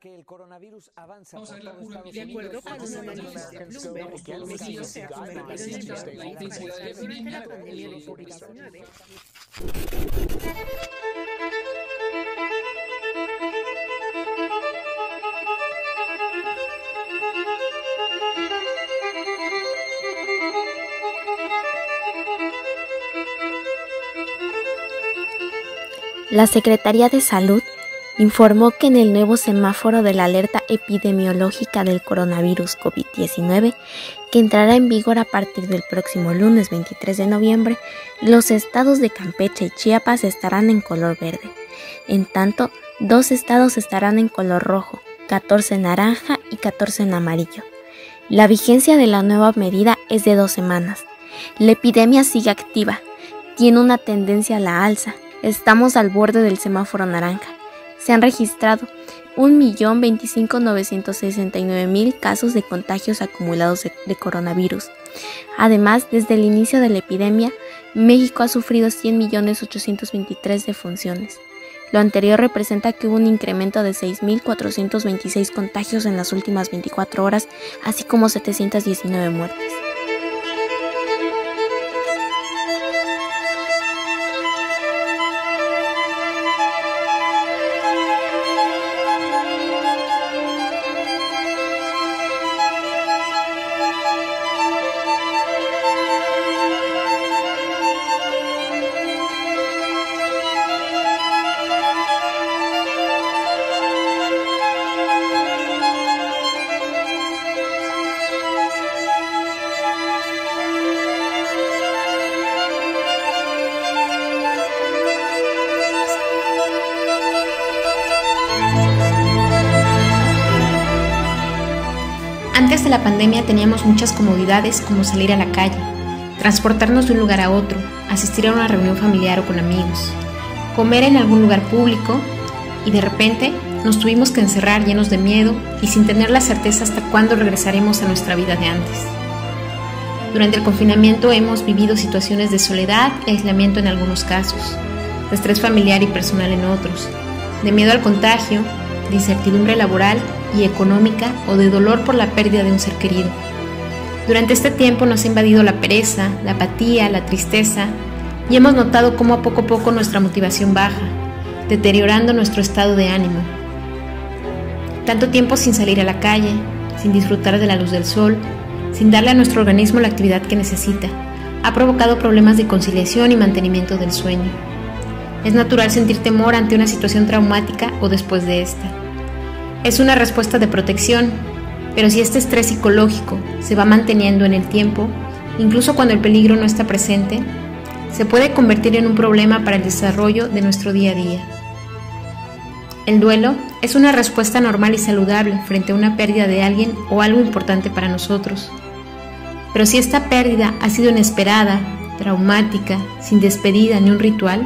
que el coronavirus avanza Vamos a ver todo Estados de acuerdo con un análisis de Bloomberg, que han México seguido se ha convertido en el país la intensidad de Durante la epidemia pandemia de y COVID-19, La Secretaría de Salud informó que en el nuevo semáforo de la alerta epidemiológica del coronavirus COVID-19, que entrará en vigor a partir del próximo lunes 23 de noviembre, los estados de Campeche y Chiapas estarán en color verde. En tanto, dos estados estarán en color rojo, 14 en naranja y 14 en amarillo. La vigencia de la nueva medida es de dos semanas. La epidemia sigue activa, tiene una tendencia a la alza. Estamos al borde del semáforo naranja. Se han registrado 1.025.969.000 casos de contagios acumulados de, coronavirus. Además, desde el inicio de la epidemia, México ha sufrido 100.823 defunciones. Lo anterior representa que hubo un incremento de 6.426 contagios en las últimas 24 horas, así como 719 muertes. La pandemia teníamos muchas comodidades como salir a la calle, transportarnos de un lugar a otro, asistir a una reunión familiar o con amigos, comer en algún lugar público y de repente nos tuvimos que encerrar llenos de miedo y sin tener la certeza hasta cuándo regresaremos a nuestra vida de antes. Durante el confinamiento hemos vivido situaciones de soledad y aislamiento en algunos casos, de estrés familiar y personal en otros, de miedo al contagio, de incertidumbre laboral y económica o de dolor por la pérdida de un ser querido. Durante este tiempo nos ha invadido la pereza, la apatía, la tristeza y hemos notado cómo a poco a poco nuestra motivación baja, deteriorando nuestro estado de ánimo. Tanto tiempo sin salir a la calle, sin disfrutar de la luz del sol, sin darle a nuestro organismo la actividad que necesita, ha provocado problemas de conciliación y mantenimiento del sueño. Es natural sentir temor ante una situación traumática o después de esta. Es una respuesta de protección, pero si este estrés psicológico se va manteniendo en el tiempo, incluso cuando el peligro no está presente, se puede convertir en un problema para el desarrollo de nuestro día a día. El duelo es una respuesta normal y saludable frente a una pérdida de alguien o algo importante para nosotros. Pero si esta pérdida ha sido inesperada, traumática, sin despedida ni un ritual,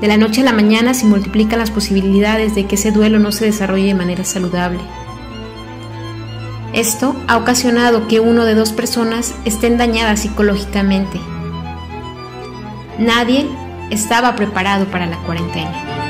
de la noche a la mañana se multiplican las posibilidades de que ese duelo no se desarrolle de manera saludable. Esto ha ocasionado que uno de dos personas estén dañadas psicológicamente. Nadie estaba preparado para la cuarentena.